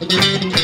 Música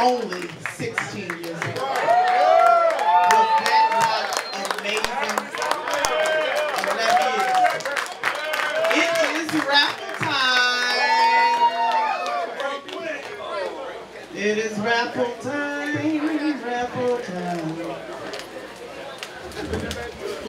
only 16 years old. Was that not amazing? 11 years. It is rap time. It is raffle time, raffle time.